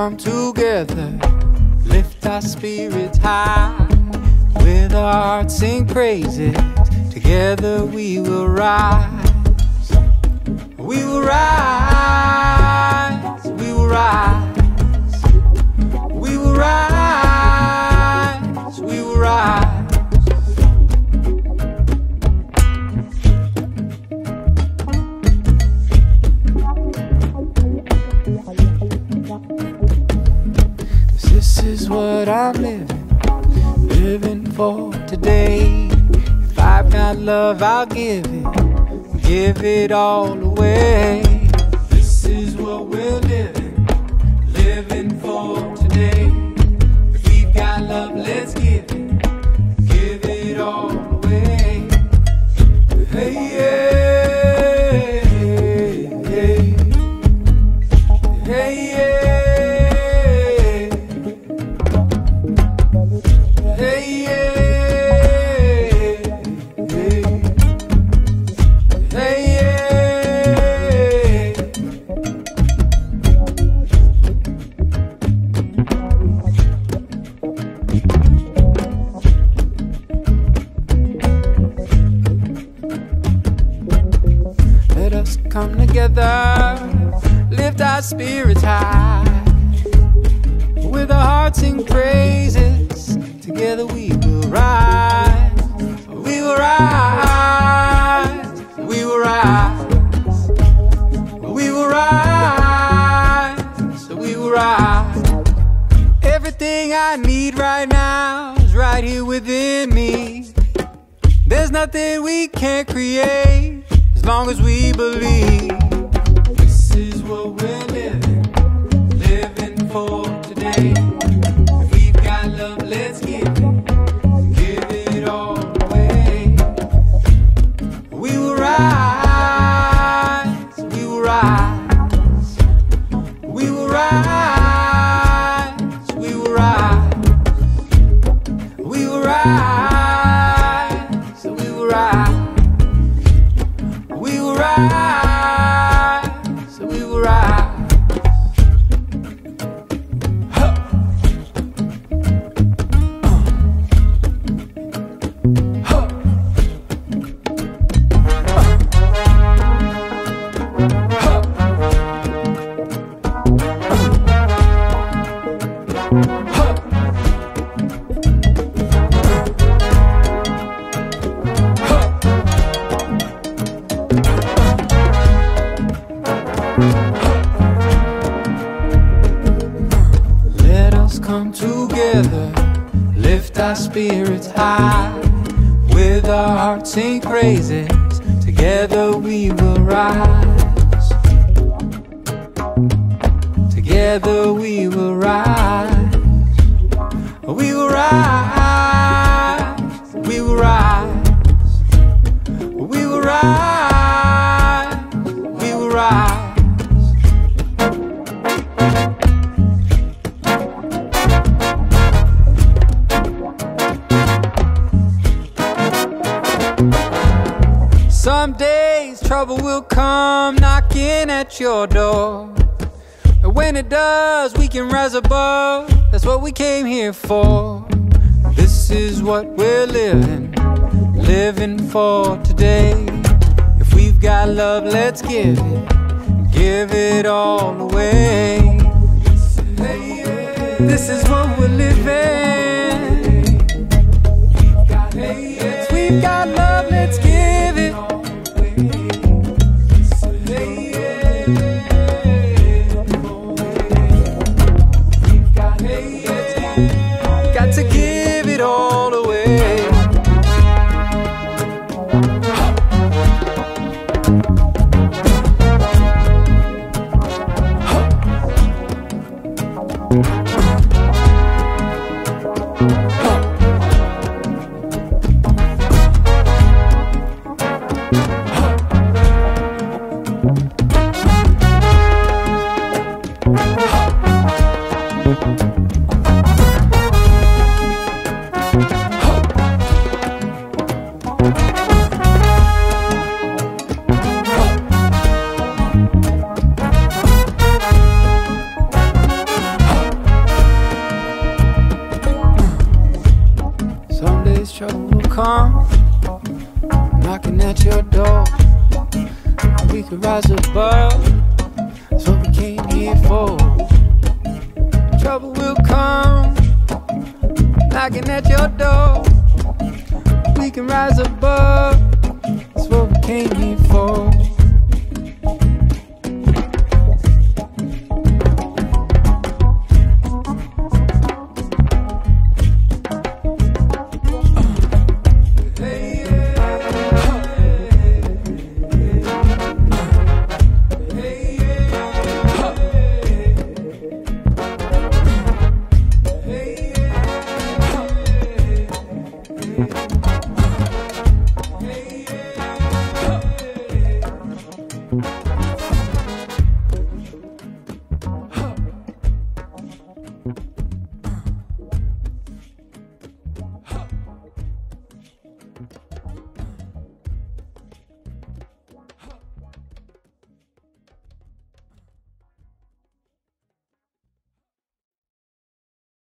come together, lift our spirits high, with our hearts sing praises. Together we will rise. We will rise. We will rise. We will rise. This is what I'm living, living for today. If I've got love, I'll give it, give it all away. Come together, lift our spirits high. With our hearts in praises, together we will rise. We will rise. We will rise. We will rise. We will rise. Everything I need right now is right here within me. There's nothing we can't create as long as we believe. Together, lift our spirits high. With our hearts sing praises, together we will rise. Together we will rise. We will rise. We will rise. We will rise. We will rise. Some days trouble will come knocking at your door. And when it does, we can rise above. That's what we came here for. This is what we're living, living for today. If we've got love, let's give it, give it all away. This is what we're living. At your door. We could rise above. That's what we came here for. Trouble will come knocking at your door. We can rise above. That's what we came here for.